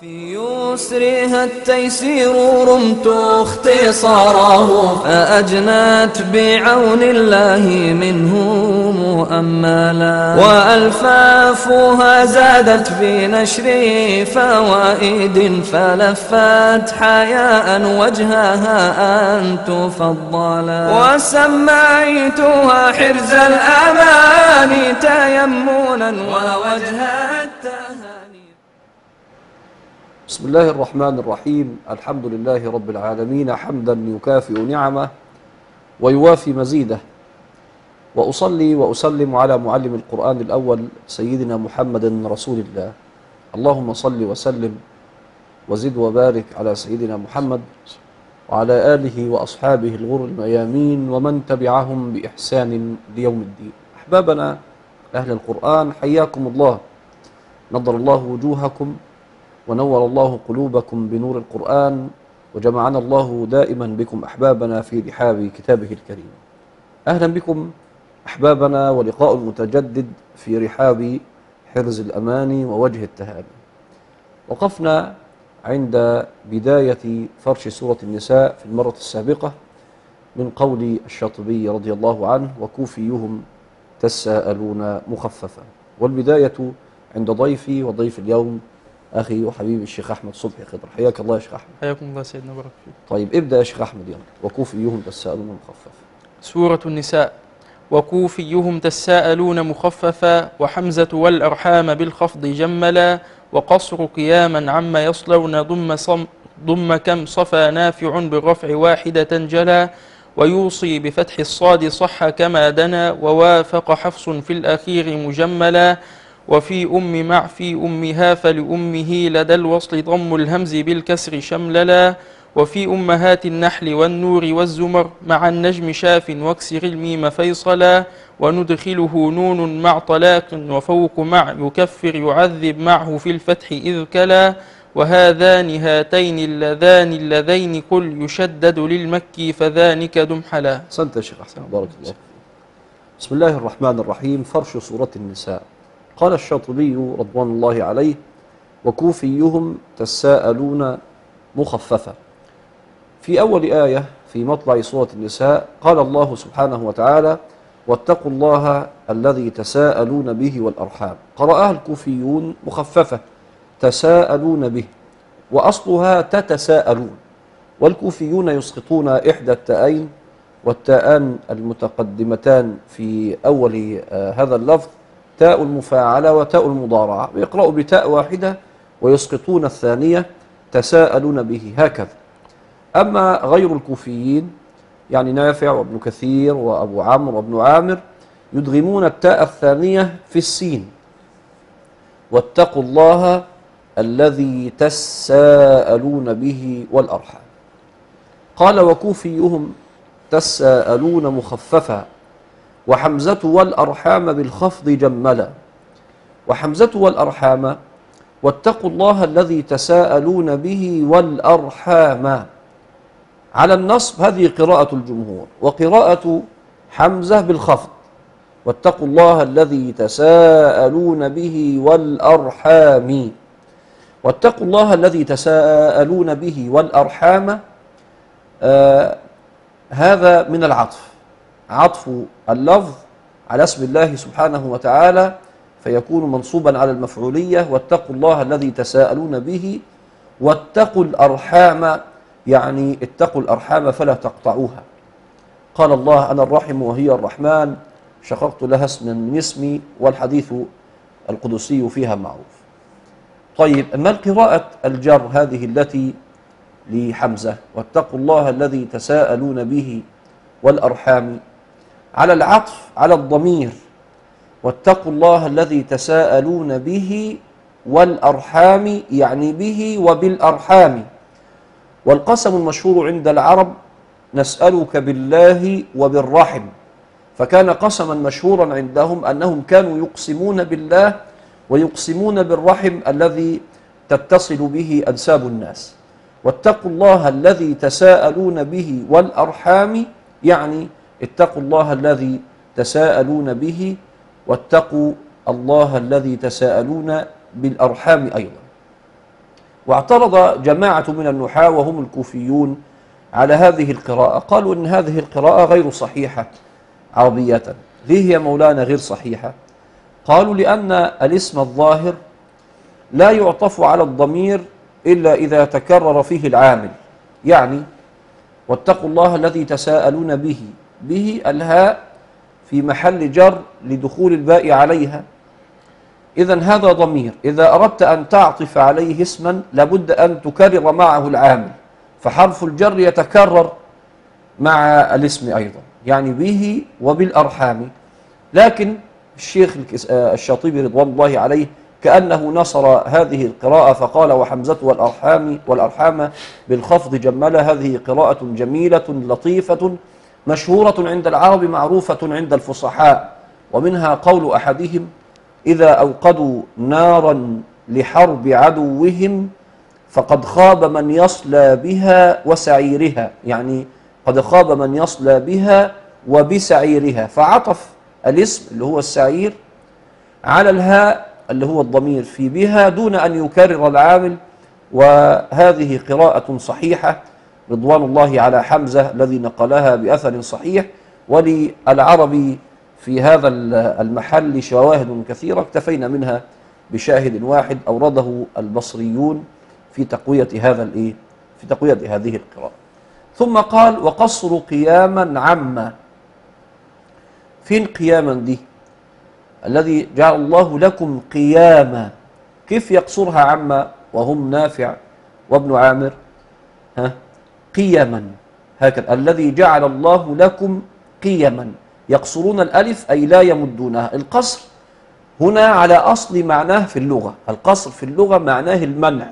في يسرها التيسير رمت اختصاره فأجنت بعون الله منه مؤملا. وألفافها زادت بنشر فوائد فلفت حياء وجهها أن تفضلا. وسميتها حرز الأمان تيمنا ووجه التهاني بسم الله الرحمن الرحيم. الحمد لله رب العالمين. حمدا يكافئ نعمه ويوافي مزيده. وأصلي وأسلم على معلم القرآن الأول سيدنا محمد رسول الله. اللهم صل وسلم وزد وبارك على سيدنا محمد وعلى آله وأصحابه الغر الميامين ومن تبعهم بإحسان ليوم الدين. أحبابنا أهل القرآن حياكم الله. نظر الله وجوهكم. ونور الله قلوبكم بنور القرآن وجمعنا الله دائما بكم أحبابنا في رحاب كتابه الكريم. أهلا بكم أحبابنا ولقاء متجدد في رحاب حرز الأمان ووجه التهاني. وقفنا عند بداية فرش سورة النساء في المرة السابقة من قول الشاطبي رضي الله عنه وكوفيهم تساءلون مخففا والبداية عند ضيفي وضيف اليوم أخي وحبيبي الشيخ أحمد صبحي خضر. حياك الله يا شيخ أحمد. حياكم الله سيدنا بارك فيك طيب ابدأ يا شيخ أحمد يلا. وكوفيهم تساءلون مخففا سورة النساء. وكوفيهم تساءلون مخففا وحمزة والأرحام بالخفض جملا وقصر قياما عما يصلون ضم, صم ضم كم صفى نافع بالرفع واحدة جلا ويوصي بفتح الصاد صح كما دنا ووافق حفص في الأخير مجملا وفي أم مع في أمها فلأمه لدى الوصل ضم الهمز بالكسر شمللا. وفي أمهات النحل والنور والزمر مع النجم شاف واكسر الميم فيصلا. وندخله نون مع طلاق وفوق مع يكفر يعذب معه في الفتح إذ كلا. وهذان هاتين اللذان اللذين قل يشدد للمكي فذانك دمحلا. يا شيخ أحسن بارك الله. بسم الله الرحمن الرحيم. فرش سورة النساء. قال الشاطبي رضوان الله عليه وكوفيهم تساءلون مخففة. في أول آية في مطلع سورة النساء قال الله سبحانه وتعالى واتقوا الله الذي تساءلون به والأرحام. قرأها الكوفيون مخففة تساءلون به. وأصلها تتساءلون. والكوفيون يسقطون إحدى التاءين والتاءان المتقدمتان في أول آه هذا اللفظ تاء المفاعلة وتاء المضارعة. ويقرأوا بتاء واحدة ويسقطون الثانية تساءلون به. هكذا. أما غير الكوفيين يعني نافع وابن كثير وأبو عمرو وابن عامر يدغمون التاء الثانية في السين. واتقوا الله الذي تساءلون به والأرحام. قال وكوفيهم تساءلون مخففا. وحمزة والأرحام بالخفض جملا. وحمزة والأرحام واتقوا الله الذي تساءلون به والأرحام. على النصب هذه قراءة الجمهور وقراءة حمزة بالخفض. واتقوا الله الذي تساءلون به والأرحام. واتقوا الله الذي تساءلون به والأرحام. آه هذا من العطف. عطف اللفظ على اسم الله سبحانه وتعالى فيكون منصوبا على المفعولية واتقوا الله الذي تساءلون به واتقوا الأرحام يعني اتقوا الأرحام فلا تقطعوها. قال الله أنا الرحم وهي الرحمن شققت لها اسما من اسمي والحديث القدسي فيها معروف. طيب أما القراءة الجر هذه التي لحمزة؟ واتقوا الله الذي تساءلون به والأرحام. على العطف على الضمير. واتقوا الله الذي تساءلون به والأرحام يعني به وبالأرحام. والقسم المشهور عند العرب نسألك بالله وبالرحم. فكان قسما مشهورا عندهم أنهم كانوا يقسمون بالله ويقسمون بالرحم الذي تتصل به أنساب الناس. واتقوا الله الذي تساءلون به والأرحام يعني اتقوا الله الذي تساءلون به واتقوا الله الذي تساءلون بالأرحام أيضا. واعترض جماعة من النحاة وهم الكوفيون على هذه القراءة. قالوا إن هذه القراءة غير صحيحة عربية. ليه يا مولانا غير صحيحة؟ قالوا لأن الاسم الظاهر لا يعطف على الضمير إلا إذا تكرر فيه العامل. يعني واتقوا الله الذي تساءلون به. به الهاء في محل جر لدخول الباء عليها. إذا هذا ضمير. إذا أردت أن تعطف عليه اسما لابد أن تكرر معه العامل. فحرف الجر يتكرر مع الاسم أيضا. يعني به وبالأرحام. لكن الشيخ الشاطبي رضوان الله عليه كأنه نصر هذه القراءة فقال وحمزة والأرحام والأرحام بالخفض جملة هذه قراءة جميلة لطيفة مشهورة عند العرب معروفة عند الفصحاء ومنها قول أحدهم إذا أوقدوا نارا لحرب عدوهم فقد خاب من يصلى بها وسعيرها. يعني قد خاب من يصلى بها وبسعيرها. فعطف الاسم اللي هو السعير على الهاء اللي هو الضمير في بها دون أن يكرر العامل وهذه قراءة صحيحة رضوان الله على حمزة الذي نقلها بأثر صحيح وللعربي في هذا المحل شواهد كثيرة اكتفينا منها بشاهد واحد أورده البصريون في تقوية هذا الإيه؟ في تقوية هذه القراءة ثم قال وقصر قياما عما فين قياما دي الذي جعل الله لكم قياما كيف يقصرها عما وهم نافع وابن عامر ها قيما. هكذا الذي جعل الله لكم قيما. يقصرون الألف أي لا يمدونها. القصر هنا على أصل معناه في اللغة. القصر في اللغة معناه المنع.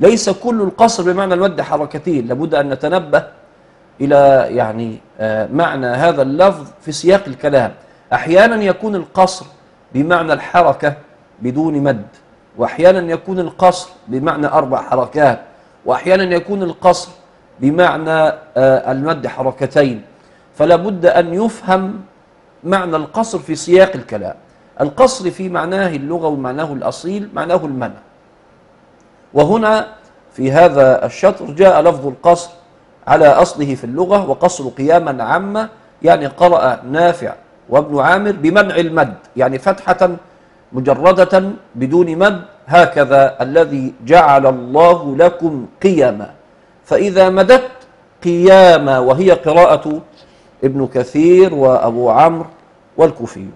ليس كل القصر بمعنى المد حركتين. لابد أن نتنبه إلى يعني آه، معنى هذا اللفظ في سياق الكلام. أحيانا يكون القصر بمعنى الحركة بدون مد. وأحيانا يكون القصر بمعنى أربع حركات. وأحيانا يكون القصر بمعنى آه، المد حركتين. فلا بد أن يفهم معنى القصر في سياق الكلام. القصر في معناه اللغوي معناه الأصيل معناه المنع. وهنا في هذا الشطر جاء لفظ القصر على أصله في اللغة وقصر قياما عامة يعني قرأ نافع وابن عامر بمنع المد يعني فتحة مجردة بدون مد هكذا الذي جعل الله لكم قياما. فإذا مدت قياما وهي قراءة ابن كثير وأبو عمرو والكوفي.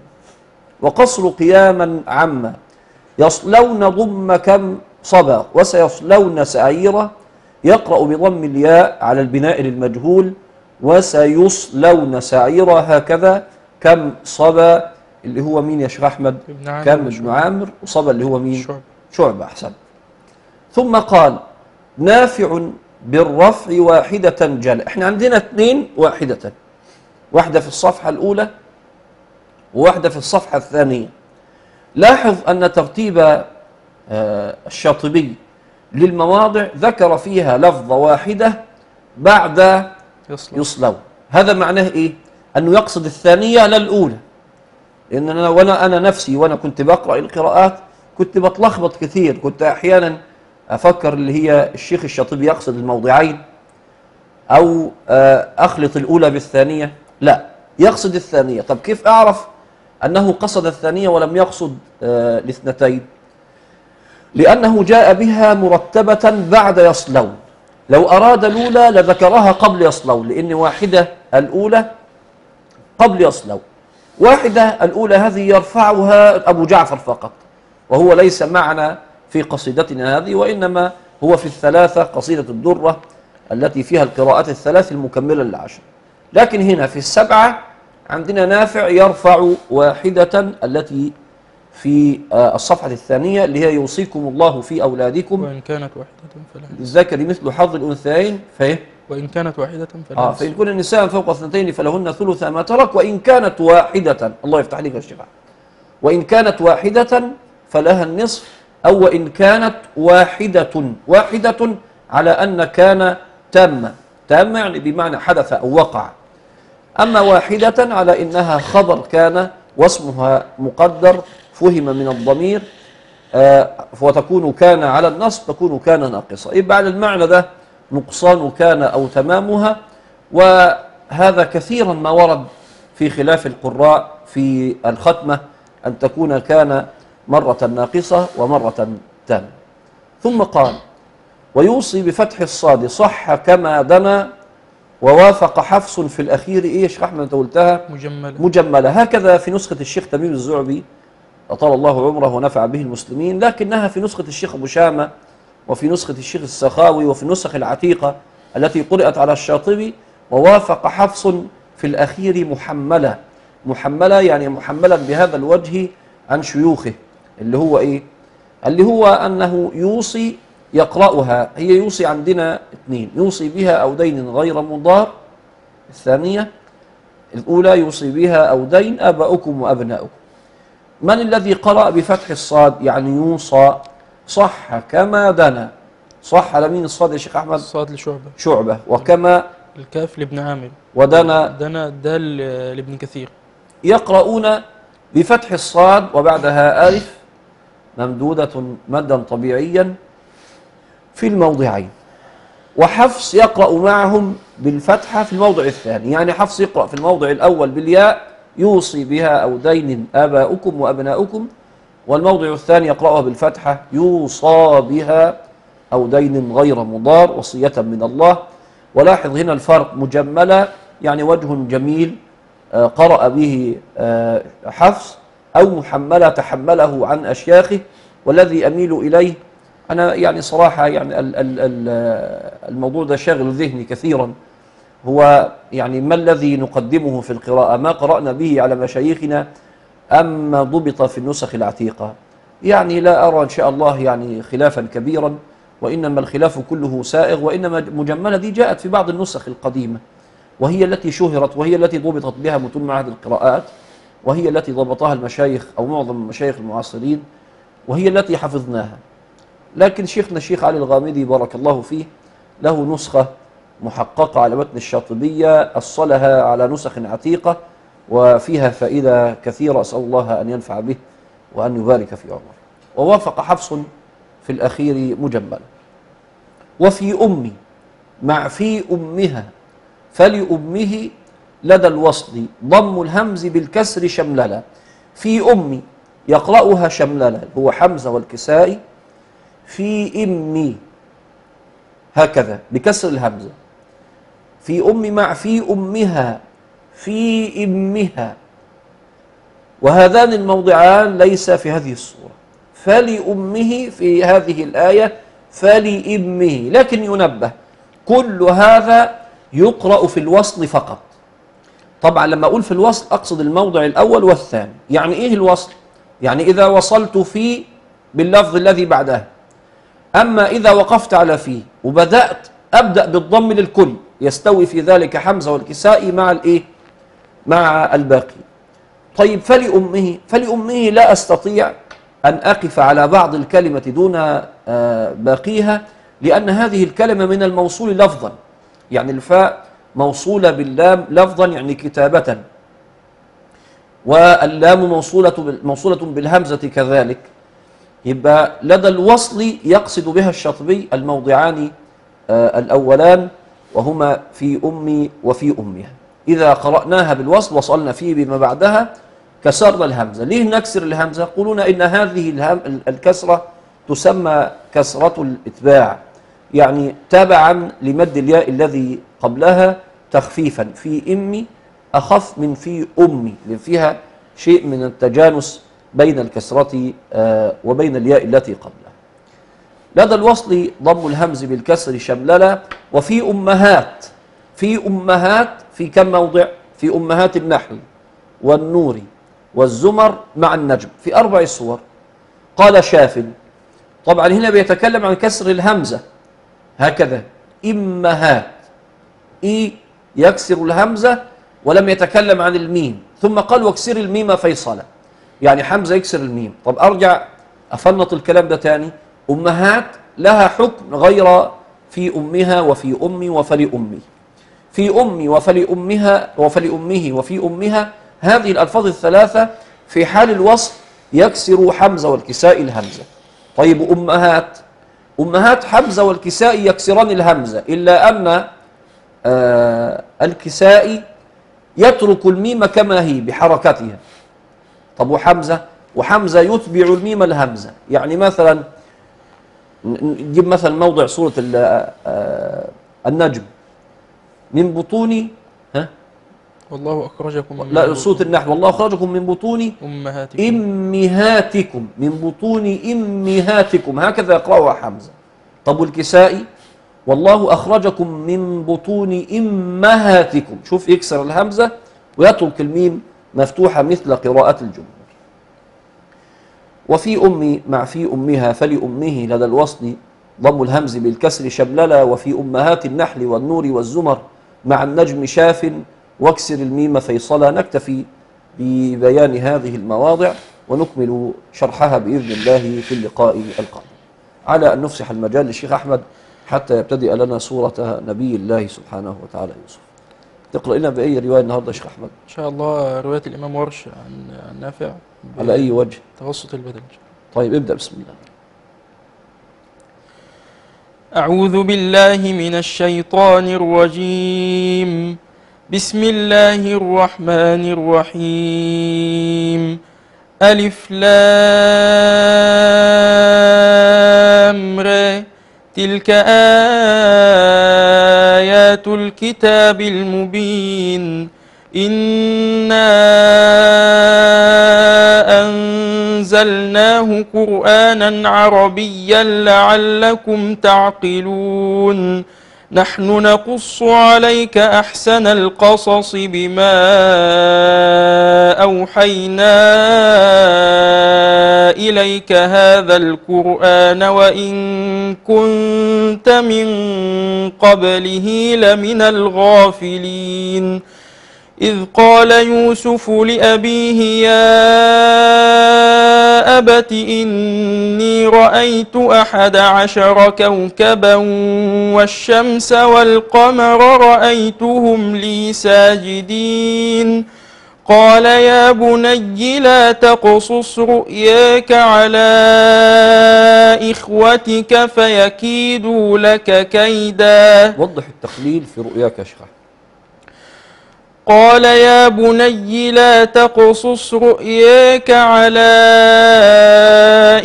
وقصر قياما عما يصلون ضم كم صبا وسيصلون سعيرة يقرأ بضم الياء على البناء للمجهول وسيصلون سعيرة هكذا كم صبا اللي هو مين يا شيخ أحمد؟ ابن عامر. كم؟ ابن. عامر. وصبا اللي هو مين؟ شعبة. شعبة أحسن. ثم قال نافع بالرفع واحدة جل. إحنا عندنا اثنين واحدة. واحدة في الصفحة الأولى وواحدة في الصفحة الثانية. لاحظ أن ترتيب آه، الشاطبي للمواضع ذكر فيها لفظة واحدة بعد يصل يصلون هذا معناه إيه؟ أنه يقصد الثانية لا الأولى. لأن أنا وأنا أنا نفسي وأنا كنت بقرأ القراءات كنت بتلخبط كثير. كنت أحيانا أفكر اللي هي الشيخ الشاطبي يقصد الموضعين أو آه، أخلط الأولى بالثانية؟ لا يقصد الثانية. طب كيف أعرف أنه قصد الثانية ولم يقصد آه، الاثنتين؟ لأنه جاء بها مرتبة بعد يصلون. لو أراد الأولى لذكرها قبل يصلون لأن واحدة الأولى قبل يصلون. واحدة الأولى هذه يرفعها أبو جعفر فقط وهو ليس معنا في قصيدتنا هذه وإنما هو في الثلاثة قصيدة الدرة التي فيها القراءات الثلاث المكملة للعشر لكن هنا في السبعة عندنا نافع يرفع واحدة التي في آه، الصفحة الثانية اللي هي يوصيكم الله في أولادكم وإن كانت واحدة فلا للذكر مثل حظ الأنثيين فإيه؟ وإن كانت واحدة فلا آه. فإن كن النساء فوق اثنتين فلهن ثلث ما ترك وإن كانت واحدة الله يفتح عليك أحمد. وإن كانت واحدة فلها النصف أو وإن كانت واحدة واحدة على أن كان تامة تامة يعني بمعنى حدث أو وقع. أما واحدة على إنها خبر كان واسمها مقدر فهم من الضمير آه، وتكون كان على النصب تكون كان ناقصة. يبقى على المعنى ده؟ نقصان كان أو تمامها. وهذا كثيرا ما ورد في خلاف القراء في الختمة أن تكون كان مرة ناقصة ومرة تامة ثم قال ويوصي بفتح الصاد صح كما دنا ووافق حفص في الأخير. إيه شيخ أحمد أنت قلتها؟ مجملة. مجملة. هكذا في نسخة الشيخ تميم الزعبي أطال الله عمره ونفع به المسلمين لكنها في نسخة الشيخ أبو شامة وفي نسخة الشيخ السخاوي وفي النسخ العتيقة التي قرأت على الشاطبي ووافق حفص في الأخير محملة. محملة يعني محملا بهذا الوجه عن شيوخه. اللي هو إيه؟ اللي هو أنه يوصي يقرأها هي يوصي عندنا اثنين يوصي بها أو دين غير مضار. الثانية الأولى يوصي بها أو دين آباؤكم وأبناؤكم. من الذي قرأ بفتح الصاد؟ يعني يوصى. صح كما دنا. صح على مين الصاد يا شيخ أحمد؟ الصاد لشعبة. شعبة. وكما الكاف لابن عامر. ودنا دنا الدال لابن كثير. يقرؤون بفتح الصاد وبعدها ألف. ممدودة مدا طبيعيا في الموضعين. وحفص يقرأ معهم بالفتحة في الموضع الثاني. يعني حفص يقرأ في الموضع الأول بالياء يوصي بها أو دين آباؤكم وأبناؤكم والموضع الثاني يقرأها بالفتحة يوصى بها أو دين غير مضار وصية من الله. ولاحظ هنا الفرق مجملة يعني وجه جميل آه، قرأ به آه، حفص أو محملة تحمله عن أشياخه والذي أميل إليه. أنا يعني صراحة يعني ال- ال- ال- الموضوع ده شاغل ذهني كثيرا. هو يعني ما الذي نقدمه في القراءة؟ ما قرأنا به على مشايخنا؟ أم ما ضبط في النسخ العتيقة؟ يعني لا أرى إن شاء الله يعني خلافا كبيرا وإنما الخلاف كله سائغ وإنما مجملة دي جاءت في بعض النسخ القديمة وهي التي شهرت وهي التي ضبطت بها متون معهد القراءات. وهي التي ضبطها المشايخ أو معظم المشايخ المعاصرين وهي التي حفظناها. لكن شيخنا الشيخ علي الغامدي بارك الله فيه له نسخة محققة على متن الشاطبية أصلها على نسخ عتيقة وفيها فائدة كثيرة أسأل الله أن ينفع به وأن يبارك في عمره. ووافق حفص في الأخير مجملا. وفي أمي مع في أمها فلأمه لدى الوصل ضم الهمز بالكسر شمللا. في أمي يقرأها شمللا هو حمزة والكسائي في إمي هكذا بكسر الهمزة في أم مع في أمها في إمها. وهذان الموضعان ليس في هذه الصورة. فلأمه في هذه الآية فلإمه لكن ينبه كل هذا يقرأ في الوصل فقط. طبعا لما أقول في الوصل أقصد الموضع الأول والثاني يعني إيه الوصل؟ يعني إذا وصلت في باللفظ الذي بعدها أما إذا وقفت على فيه وبدأت أبدأ بالضم للكل يستوي في ذلك حمزة والكسائي مع الإيه؟ مع الباقي طيب فلأمه فلأمه لا أستطيع أن أقف على بعض الكلمة دون آه، باقيها لأن هذه الكلمة من الموصول لفظا يعني الفاء موصولة باللام لفظا يعني كتابة. واللام موصولة موصولة بالهمزة كذلك. يبقى لدى الوصل يقصد بها الشاطبي الموضعان آه، الأولان وهما في أمي وفي أمها. إذا قرأناها بالوصل وصلنا فيه بما بعدها كسرنا الهمزة. ليه نكسر الهمزة؟ يقولون إن هذه الكسرة تسمى كسرة الإتباع. يعني تبعا لمد الياء الذي قبلها تخفيفا. في إمي أخف من في أمي لأن فيها شيء من التجانس بين الكسرة آه، وبين الياء التي قبلها. لدى الوصل ضم الهمز بالكسر شمللا وفي أمهات في أمهات في كم موضع؟ في أمهات النحل والنور والزمر مع النجم. في أربع صور. قال شاف. طبعا هنا بيتكلم عن كسر الهمزة. هكذا. إمهات إي يكسر الهمزة ولم يتكلم عن الميم. ثم قال واكسر الميم فيصلا. يعني حمزة يكسر الميم. طب أرجع أفنط الكلام ده تاني. أمهات لها حكم غير في أمها وفي أمي وفلأمي في أمي وفلأمها وفلأمه وفي أمها. هذه الألفاظ الثلاثة في حال الوصف يكسر حمزة والكساء الهمزة. طيب أمهات أمهات حمزة والكسائي يكسران الهمزة إلا أن آه الكسائي يترك الميم كما هي بحركتها. طب وحمزة؟ وحمزة يتبع الميم الهمزة. يعني مثلا نجيب مثلا موضع سورة ال- آه، النجم. من بطون والله أخرجكم من لا بطون سورة النحل والله أخرجكم من بطون أمهاتكم. إمهاتكم. من بطون إمهاتكم. هكذا يقرأها حمزة. طب والكسائي؟ والله أخرجكم من بطون إمهاتكم. شوف يكسر الهمزة ويترك الميم مفتوحة مثل قراءة الجمهور. وفي أمي مع في أمها فلأمه لدى الوصل ضم الهمز بالكسر شمللا وفي أمهات النحل والنور والزمر مع النجم شاف واكسر الميم فيصلا نكتفي ببيان هذه المواضع ونكمل شرحها بإذن الله في اللقاء القادم. على أن نفسح المجال للشيخ أحمد حتى يبتدئ لنا سورة نبي الله سبحانه وتعالى يوسف. تقرأ لنا بأي رواية النهاردة يا شيخ أحمد؟ إن شاء الله رواية الإمام ورش عن عن نافع. على أي وجه؟ توسط البدن إن شاء الله. طيب ابدأ. بسم الله. أعوذ بالله من الشيطان الرجيم. بسم الله الرحمن الرحيم ألف لام ر تلك آيات الكتاب المبين إنا أنزلناه قرآنا عربيا لعلكم تعقلون نحن نقص عليك أحسن القصص بما أوحينا إليك هذا القرآن وإن كنت من قبله لمن الغافلين إذ قال يوسف لأبيه يا أبت إني رأيت أحد عشر كوكبا والشمس والقمر رأيتهم لي ساجدين. قال يا بني لا تقصص رؤياك على إخوتك فيكيدوا لك كيداً. وضح التقليل في رؤياك أحمد. قال يا بني لا تقصص رؤياك على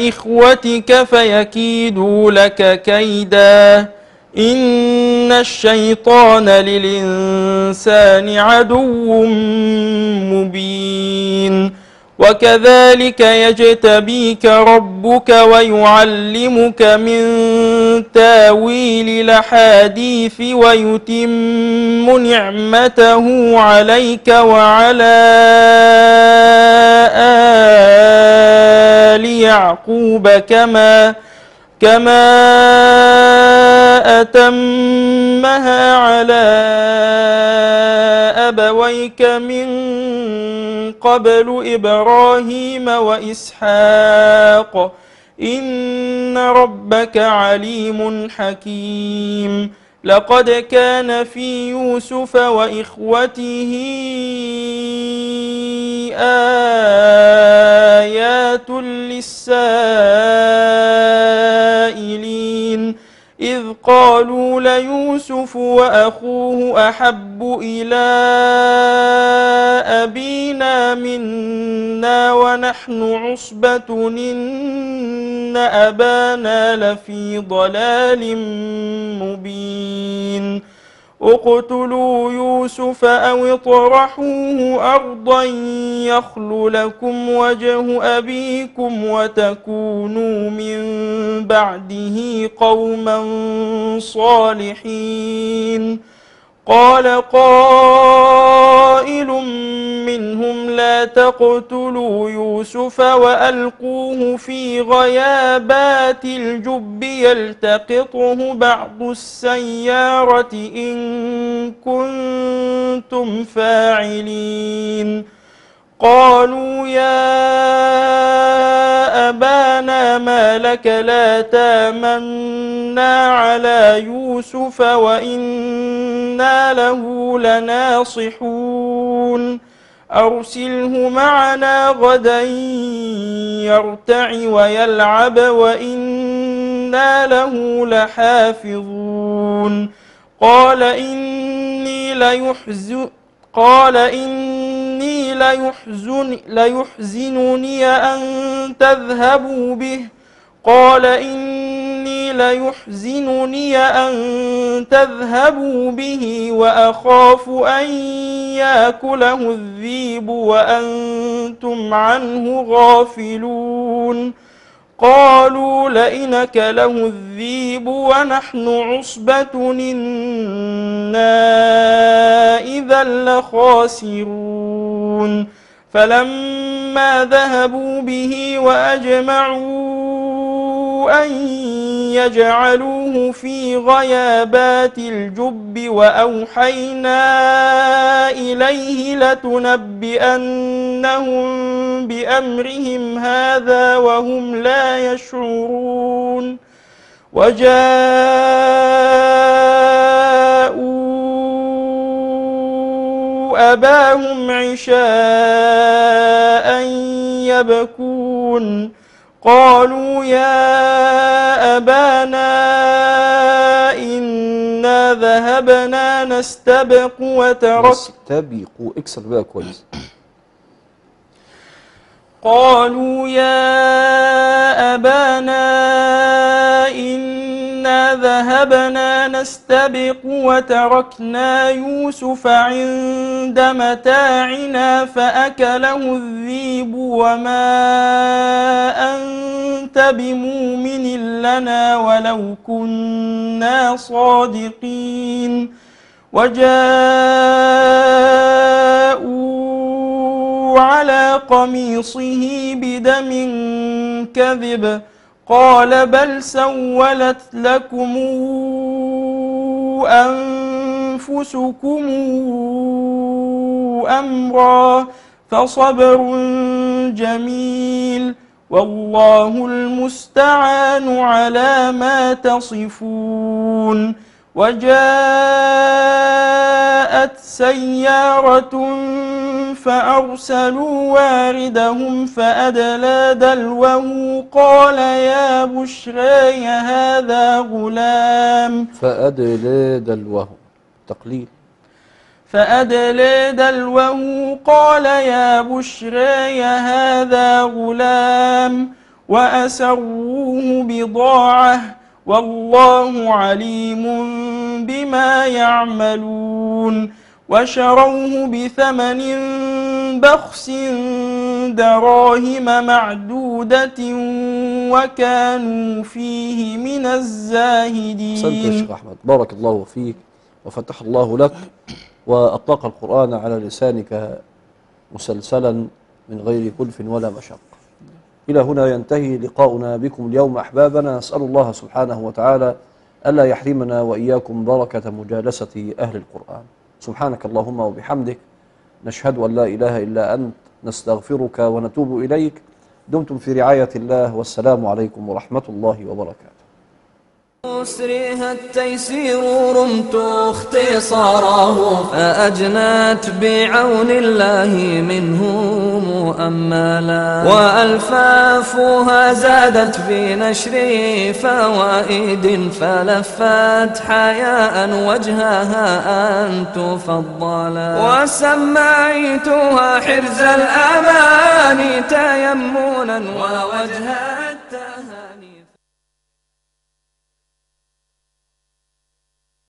إخوتك فيكيدوا لك كيدا. إن الشيطان للإنسان عدو مبين. وكذلك يجتبيك ربك ويعلمك من تاويل الأحاديث ويتم نعمته عليك وعلى آل يعقوب كما كما أتمها على أبويك من قبل إبراهيم وإسحاق إن ربك عليم حكيم. لقد كان في يوسف وإخوته آيات للسائلين. إذ قالوا ليوسف وأخوه أحب إلى أبينا منا ونحن عصبة إن أبانا لفي ضلال مبين. اقتلوا يوسف أو اطرحوه أرضا يخل لكم وجه أبيكم وتكونوا من بعده قوما صالحين. قال قائل منهم لا تقتلوا يوسف وألقوه في غيابات الجب يلتقطه بعض السيارة إن كنتم فاعلين. قالوا يا أبانا ما لك لا تامنا على يوسف وإنا له لناصحون. أرسله معنا غدا يرتع ويلعب وإنا له لحافظون. قال إني ليحزن قال إني ليحزن ليحزنني أن تذهبوا به. قال إني ليحزنني أن تذهبوا به وأخاف أن يأكله الذيب وأنتم عنه غافلون. قالوا لئن أكله الذيب ونحن عصبة إنا إذا لخاسرون. فلما ذهبوا به وأجمعوا أن يجعلوه في غيابات الجب وأوحينا إليه لتنبئنهم بأمرهم هذا وهم لا يشعرون وجاءوا أباهم عشاء يبكون قالوا يا أبانا إنا ذهبنا نستبق وتركنا نستبقوا اكسر بقى كويس. قالوا يا أبانا ذهبنا نستبق وتركنا يوسف عند متاعنا فأكله الذيب وما أنت بمؤمن لنا ولو كنا صادقين وجاءوا على قميصه بدم كذب قال بل سولت لكم أنفسكم أمرا فصبر جميل والله المستعان على ما تصفون وجاءت سيارة فأرسلوا واردهم فأدلى دلوه قال يا بشرى هذا غلام. فأدلى دلوه. تقليل. فأدلى دلوه قال يا بشرى هذا غلام. وأسروه بضاعة. والله عليم بما يعملون. وشروه بثمن بخس دراهم معدودة وكانوا فيه من أحسنت يا الزاهدين شيخ أحمد. بارك الله فيك وفتح الله لك وأطلق القرآن على لسانك مسلسلا من غير كلف ولا مشق إلى هنا ينتهي لقاؤنا بكم اليوم. أحبابنا نسأل الله سبحانه وتعالى ألا يحرمنا وإياكم بركة مجالسة أهل القرآن. سبحانك اللهم وبحمدك نشهد أن لا إله إلا أنت نستغفرك ونتوب إليك. دمتم في رعاية الله والسلام عليكم ورحمة الله وبركاته. يسرها التيسير رمت اختصاره فأجنت بعون الله منه مؤملا. وألفافها زادت في نشر فوائد فلفت حياء وجهها أن تفضلا. وسميتها حرز الأمان تيمنا ووجها